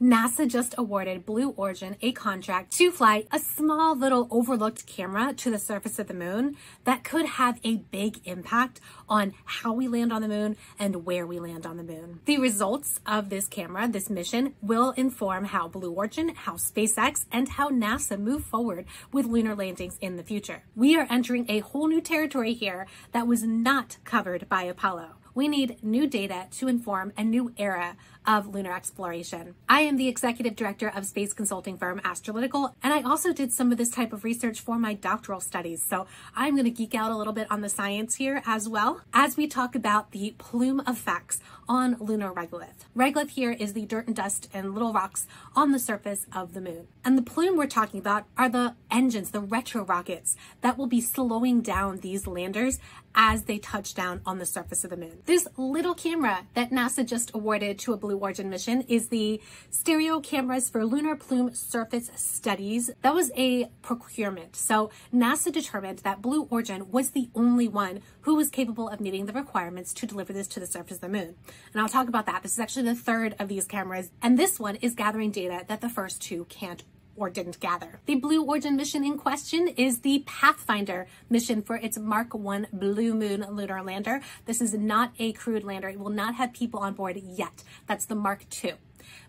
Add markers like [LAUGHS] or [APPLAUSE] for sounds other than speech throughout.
NASA just awarded Blue Origin a contract to fly a small little overlooked camera to the surface of the moon that could have a big impact on how we land on the moon and where we land on the moon. The results of this camera, this mission, will inform how Blue Origin, how SpaceX, and how NASA move forward with lunar landings in the future. We are entering a whole new territory here that was not covered by Apollo. We need new data to inform a new era of lunar exploration. I am the executive director of space consulting firm Astralytical, and I also did some of this type of research for my doctoral studies. So I'm going to geek out a little bit on the science here as well as we talk about the plume effects on lunar regolith. Regolith here is the dirt and dust and little rocks on the surface of the moon. And the plume we're talking about are the engines, the retro rockets that will be slowing down these landers as they touch down on the surface of the moon. This little camera that NASA just awarded to a Blue Origin mission is the Stereo Cameras for Lunar Plume Surface Studies. That was a procurement. So NASA determined that Blue Origin was the only one who was capable of meeting the requirements to deliver this to the surface of the moon. And I'll talk about that. This is actually the third of these cameras, and this one is gathering data that the first two can't or didn't gather. The Blue Origin mission in question is the Pathfinder mission for its Mark 1 Blue Moon lunar lander. This is not a crewed lander. It will not have people on board yet. That's the Mark 2.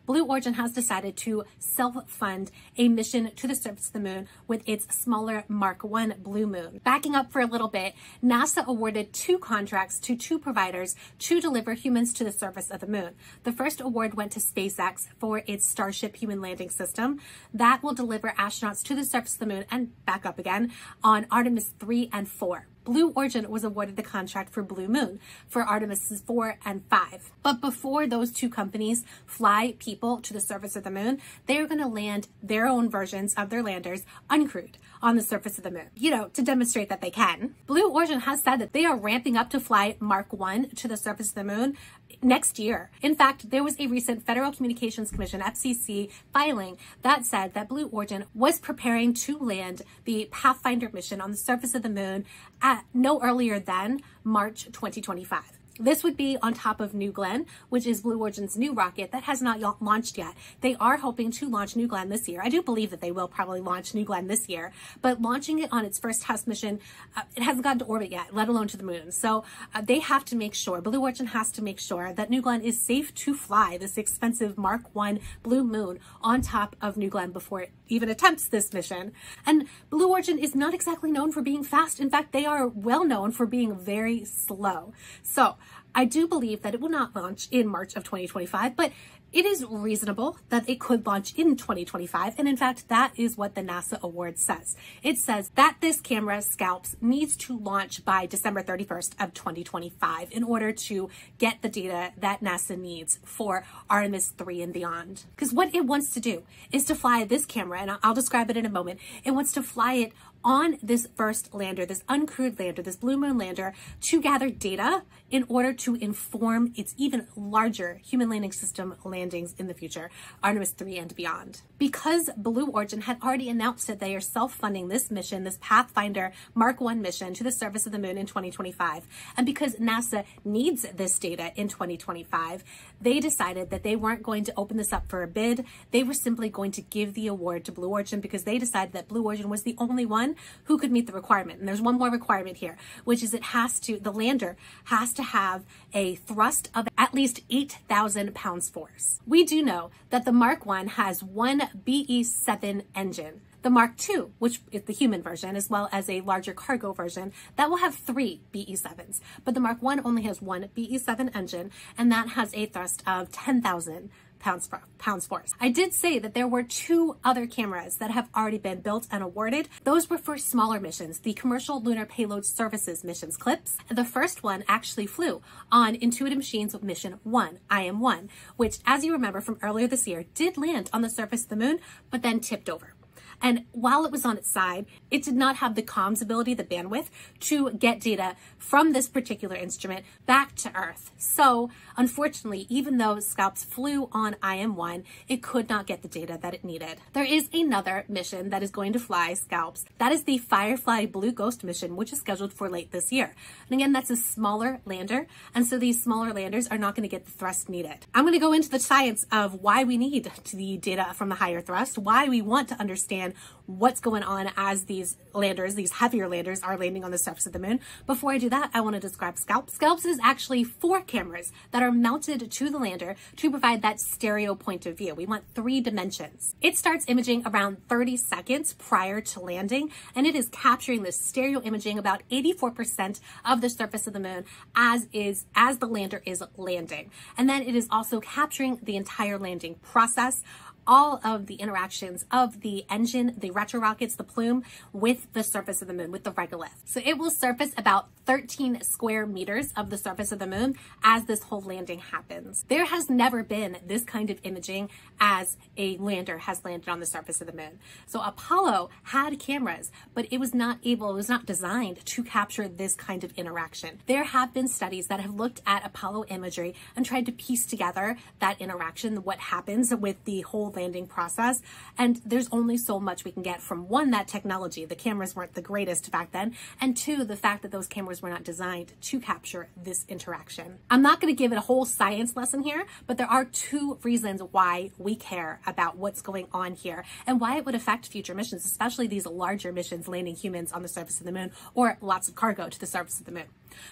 Blue Origin has decided to self-fund a mission to the surface of the moon with its smaller Mark 1 Blue Moon. Backing up for a little bit, NASA awarded two contracts to two providers to deliver humans to the surface of the moon. The first award went to SpaceX for its Starship human landing system. That will deliver astronauts to the surface of the moon and back up again on Artemis 3 and 4. Blue Origin was awarded the contract for Blue Moon for Artemis 4 and 5. But before those two companies fly people to the surface of the moon, they are going to land their own versions of their landers uncrewed on the surface of the moon, you know, to demonstrate that they can. Blue Origin has said that they are ramping up to fly Mark 1 to the surface of the moon next year. In fact, there was a recent Federal Communications Commission FCC filing that said that Blue Origin was preparing to land the Pathfinder mission on the surface of the moon at no earlier than March 2025. This would be on top of New Glenn, which is Blue Origin's new rocket that has not launched yet. They are hoping to launch New Glenn this year. I do believe that they will probably launch New Glenn this year, but launching it on its first test mission, uh, it hasn't gotten to orbit yet, let alone to the moon. So uh, they have to make sure, Blue Origin has to make sure that New Glenn is safe to fly this expensive Mark 1 Blue Moon on top of New Glenn before it even attempts this mission. And Blue Origin is not exactly known for being fast. In fact, they are well known for being very slow. So I do believe that it will not launch in March of 2025, but it is reasonable that it could launch in 2025. And in fact, that is what the NASA award says. It says that this camera, SCALPSS, needs to launch by December 31st of 2025 in order to get the data that NASA needs for Artemis 3 and beyond. Because what it wants to do is to fly this camera, and I'll describe it in a moment. It wants to fly it on this first lander, this uncrewed lander, this Blue Moon lander, to gather data in order to inform its even larger human landing system landings in the future, Artemis 3 and beyond. Because Blue Origin had already announced that they are self-funding this mission, this Pathfinder Mark 1 mission to the surface of the moon in 2025, and because NASA needs this data in 2025, they decided that they weren't going to open this up for a bid. They were simply going to give the award to Blue Origin because they decided that Blue Origin was the only one who could meet the requirement. And there's one more requirement here, which is it has to, the lander has to have a thrust of at least 8,000 pounds force. We do know that the Mark 1 has one BE7 engine. The Mark II, which is the human version, as well as a larger cargo version, that will have three BE7s. But the Mark I only has one BE7 engine, and that has a thrust of 10,000 pounds, for, pounds force. I did say that there were two other cameras that have already been built and awarded. Those were for smaller missions, the Commercial Lunar Payload Services missions CLPS. The first one actually flew on Intuitive Machines Mission 1, IM-1, which, as you remember from earlier this year, did land on the surface of the moon, but then tipped over. And while it was on its side, it did not have the comms ability, the bandwidth to get data from this particular instrument back to Earth. So unfortunately, even though SCALPSS flew on IM-1, it could not get the data that it needed. There is another mission that is going to fly SCALPSS. That is the Firefly Blue Ghost mission, which is scheduled for late this year. And again, that's a smaller lander. And so these smaller landers are not going to get the thrust needed. I'm going to go into the science of why we need the data from the higher thrust, why we want to understand what's going on as these landers, these heavier landers, are landing on the surface of the moon. Before I do that, I want to describe SCALPSS. SCALPSS is actually four cameras that are mounted to the lander to provide that stereo point of view. We want three dimensions. It starts imaging around 30 seconds prior to landing, and it is capturing the stereo imaging about 84% of the surface of the moon as is as the lander is landing. And then it is also capturing the entire landing process all of the interactions of the engine, the retro rockets, the plume with the surface of the moon, with the regolith. So it will surface about 13 square meters of the surface of the moon as this whole landing happens. There has never been this kind of imaging as a lander has landed on the surface of the moon. So Apollo had cameras, but it was not able, it was not designed to capture this kind of interaction. There have been studies that have looked at Apollo imagery and tried to piece together that interaction, what happens with the whole landing process. And there's only so much we can get from one, that technology. The cameras weren't the greatest back then. And two, the fact that those cameras were not designed to capture this interaction. I'm not going to give it a whole science lesson here, but there are two reasons why we care about what's going on here and why it would affect future missions, especially these larger missions landing humans on the surface of the moon or lots of cargo to the surface of the moon.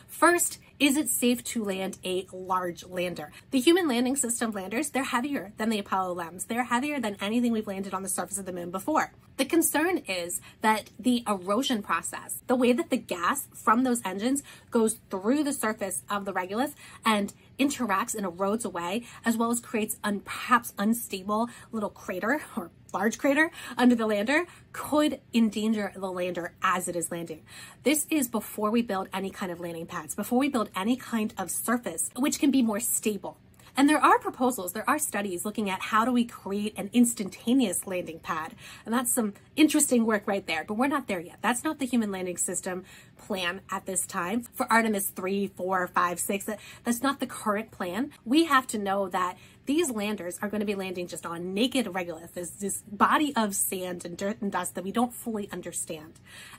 First, is it safe to land a large lander? The human landing system landers, they're heavier than the Apollo LEMs. They're heavier than anything we've landed on the surface of the moon before. The concern is that the erosion process, the way that the gas from those engines goes through the surface of the regolith and interacts and erodes away, as well as creates un perhaps unstable little crater or large crater under the lander could endanger the lander as it is landing. This is before we build any kind of landing pads, before we build any kind of surface which can be more stable. And there are proposals, there are studies looking at how do we create an instantaneous landing pad. And that's some interesting work right there, but we're not there yet. That's not the human landing system plan at this time. For Artemis 3, 4, 5, 6, that's not the current plan. We have to know that these landers are going to be landing just on naked regolith, this, this body of sand and dirt and dust that we don't fully understand.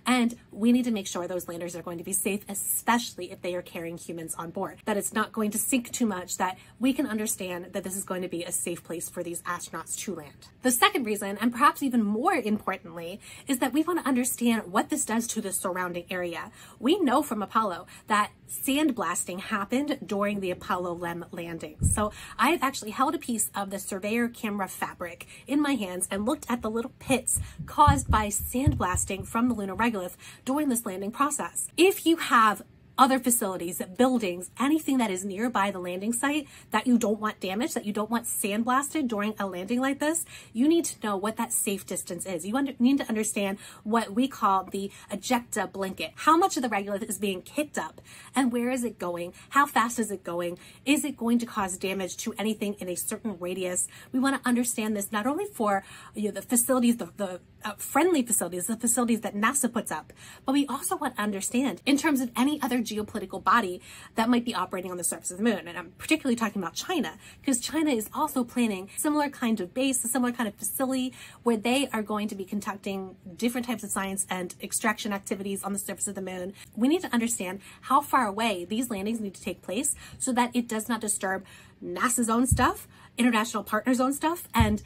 And we need to make sure those landers are going to be safe, especially if they are carrying humans on board, that it's not going to sink too much, that we can understand that this is going to be a safe place for these astronauts to land. The second reason, and perhaps even more importantly, is that we want to understand what this does to the surrounding area. We know from Apollo that sandblasting happened during the Apollo LEM landing. So I have actually held a piece of the surveyor camera fabric in my hands and looked at the little pits caused by sandblasting from the lunar regolith during this landing process. If you have other facilities, buildings, anything that is nearby the landing site that you don't want damaged, that you don't want sandblasted during a landing like this, you need to know what that safe distance is. You under, need to understand what we call the ejecta blanket. How much of the regolith is being kicked up and where is it going? How fast is it going? Is it going to cause damage to anything in a certain radius? We want to understand this not only for you know, the facilities, the, the uh, friendly facilities, the facilities that NASA puts up. But we also want to understand in terms of any other geopolitical body that might be operating on the surface of the moon. And I'm particularly talking about China because China is also planning similar kind of base, a similar kind of facility where they are going to be conducting different types of science and extraction activities on the surface of the moon. We need to understand how far away these landings need to take place so that it does not disturb NASA's own stuff, international partners' on stuff, and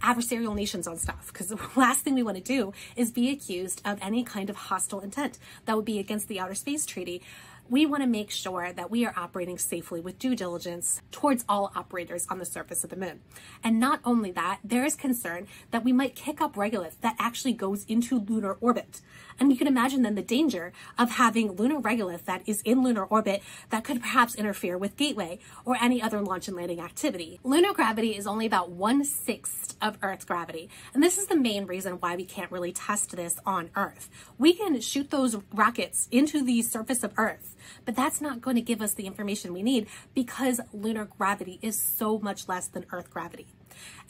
adversarial nations' on stuff. Because the [LAUGHS] last thing we want to do is be accused of any kind of hostile intent that would be against the Outer Space Treaty we want to make sure that we are operating safely with due diligence towards all operators on the surface of the moon. And not only that, there is concern that we might kick up regolith that actually goes into lunar orbit. And you can imagine then the danger of having lunar regolith that is in lunar orbit that could perhaps interfere with Gateway or any other launch and landing activity. Lunar gravity is only about one sixth of Earth's gravity. And this is the main reason why we can't really test this on Earth. We can shoot those rockets into the surface of Earth but that's not going to give us the information we need because lunar gravity is so much less than Earth gravity.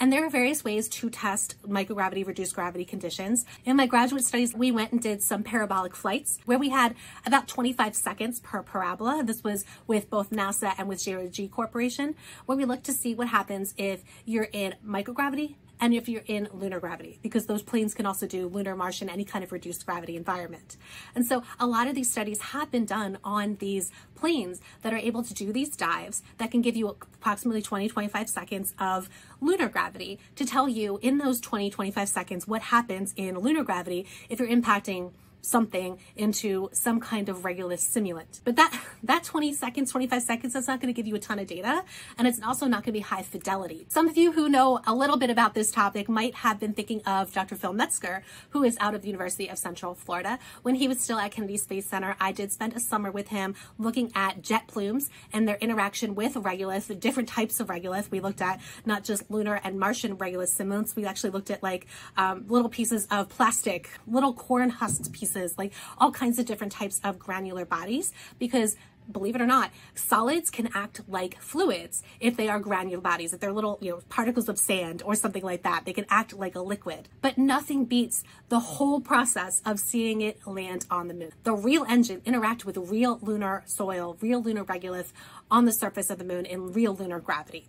And there are various ways to test microgravity, reduced gravity conditions. In my graduate studies, we went and did some parabolic flights where we had about 25 seconds per parabola. This was with both NASA and with Zero G Corporation, where we looked to see what happens if you're in microgravity and if you're in lunar gravity, because those planes can also do lunar, Martian, any kind of reduced gravity environment. And so a lot of these studies have been done on these planes that are able to do these dives that can give you approximately 20, 25 seconds of lunar gravity to tell you in those 20, 25 seconds what happens in lunar gravity if you're impacting something into some kind of regolith simulant. But that, [LAUGHS] that 20 seconds, 25 seconds, that's not going to give you a ton of data. And it's also not going to be high fidelity. Some of you who know a little bit about this topic might have been thinking of Dr. Phil Metzger, who is out of the University of Central Florida. When he was still at Kennedy Space Center, I did spend a summer with him looking at jet plumes and their interaction with regolith, the different types of regolith. We looked at not just lunar and Martian regolith simulants. We actually looked at like um, little pieces of plastic, little corn husk pieces like all kinds of different types of granular bodies because believe it or not, solids can act like fluids if they are granular bodies, if they're little, you know, particles of sand or something like that. They can act like a liquid. But nothing beats the whole process of seeing it land on the moon. The real engine interact with real lunar soil, real lunar regolith on the surface of the moon in real lunar gravity.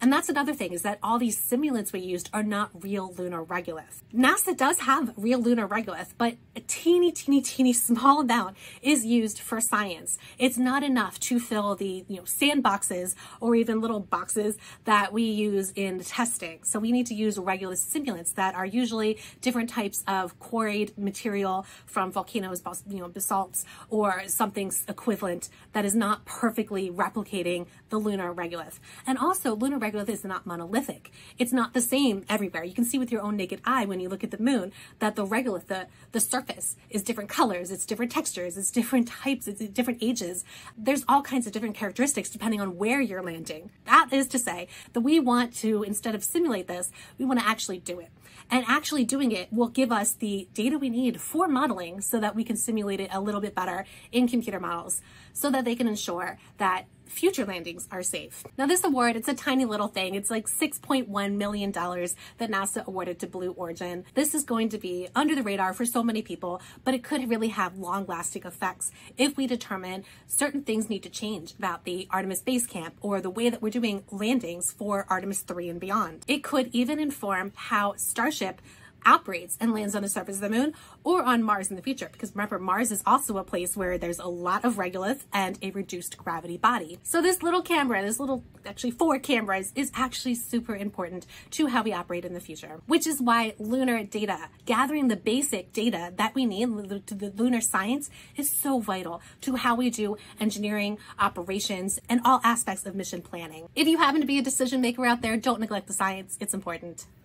And that's another thing is that all these simulants we used are not real lunar regolith. NASA does have real lunar regolith, but a teeny, teeny, teeny small amount is used for science. It's not enough to fill the you know sandboxes or even little boxes that we use in testing. So we need to use regular simulants that are usually different types of quarried material from volcanoes, you know, basalts, or something equivalent that is not perfectly replicating the lunar regolith. And also lunar regolith is not monolithic. It's not the same everywhere. You can see with your own naked eye when you look at the moon that the regolith, the, the surface is different colors, it's different textures, it's different types, it's different ages. There's all kinds of different characteristics depending on where you're landing. That is to say that we want to, instead of simulate this, we want to actually do it. And actually doing it will give us the data we need for modeling so that we can simulate it a little bit better in computer models so that they can ensure that future landings are safe. Now this award, it's a tiny little thing. It's like $6.1 million that NASA awarded to Blue Origin. This is going to be under the radar for so many people, but it could really have long lasting effects if we determine certain things need to change about the Artemis base camp or the way that we're doing landings for Artemis 3 and beyond. It could even inform how Starship operates and lands on the surface of the moon or on Mars in the future. Because remember, Mars is also a place where there's a lot of regolith and a reduced gravity body. So this little camera, this little, actually four cameras, is actually super important to how we operate in the future, which is why lunar data, gathering the basic data that we need to the lunar science is so vital to how we do engineering, operations, and all aspects of mission planning. If you happen to be a decision maker out there, don't neglect the science. It's important.